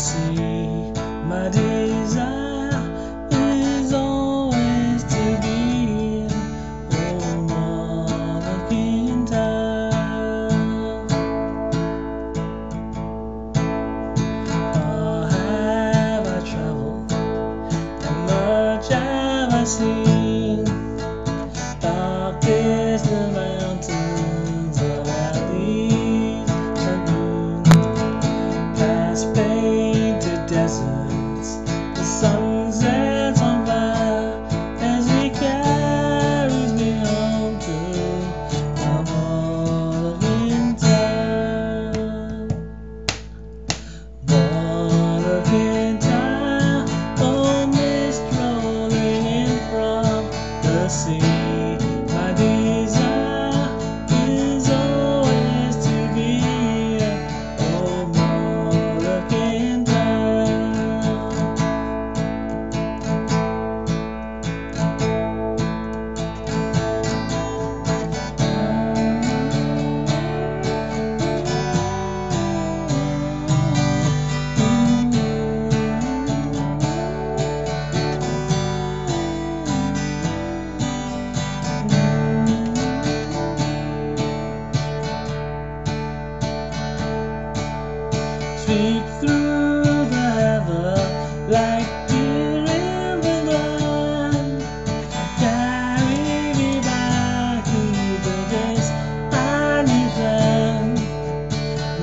see my desire is always to be. Far have I traveled, much have I seen. see Speak through the ever like you never done. Carry me back to the days I knew.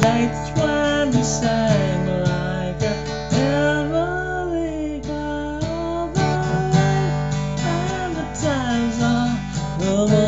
Nights when we sang like a heavenly choir, and the times are the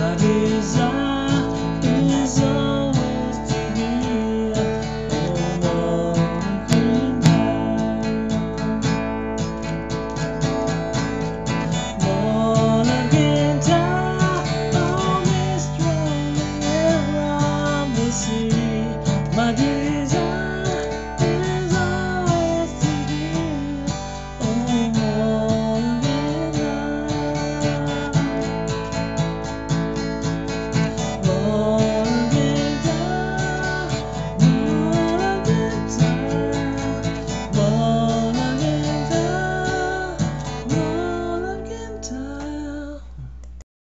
desire.